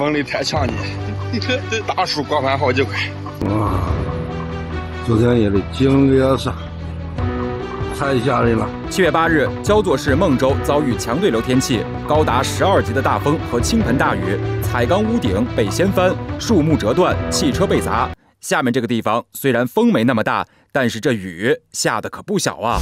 能力太强的，大树刮翻好几块。哇，昨天夜里经历了啥，太吓人了。七月八日，焦作市孟州遭遇强对流天气，高达十二级的大风和倾盆大雨，彩钢屋顶被掀翻，树木折断，汽车被砸。下面这个地方虽然风没那么大，但是这雨下的可不小啊！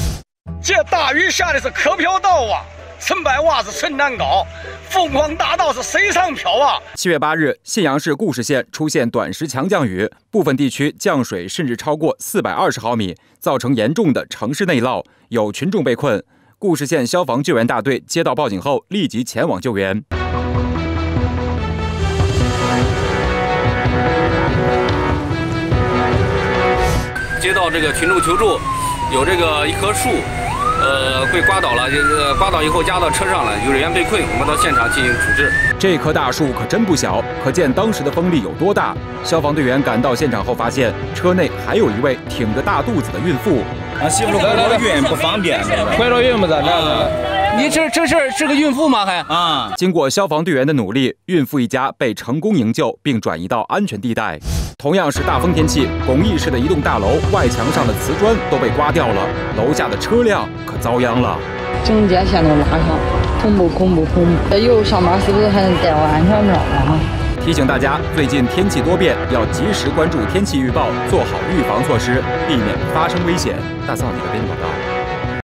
这大雨下的是可飘道啊，成百瓦子城难搞，凤凰大道是水上漂啊！七月八日，信阳市固始县出现短时强降雨，部分地区降水甚至超过四百二十毫米，造成严重的城市内涝，有群众被困。固始县消防救援大队接到报警后，立即前往救援。接到这个群众求助，有这个一棵树，呃，被刮倒了，就是刮倒以后压到车上了，有人员被困，我们到现场进行处置。这棵大树可真不小，可见当时的风力有多大。消防队员赶到现场后，发现车内还有一位挺着大肚子的孕妇。啊，媳妇怀了孕不方便，怀了孕不咋的？你这这事儿是个孕妇吗？还啊？经过消防队员的努力，孕妇一家被成功营救，并转移到安全地带。同样是大风天气，巩义市的一栋大楼外墙上的瓷砖都被刮掉了，楼下的车辆可遭殃了，整电线都拉上，恐怖恐怖恐怖！以后上班是不是还能戴个安全帽啊？提醒大家，最近天气多变，要及时关注天气预报，做好预防措施，避免发生危险。大嫂，你的编辑报道。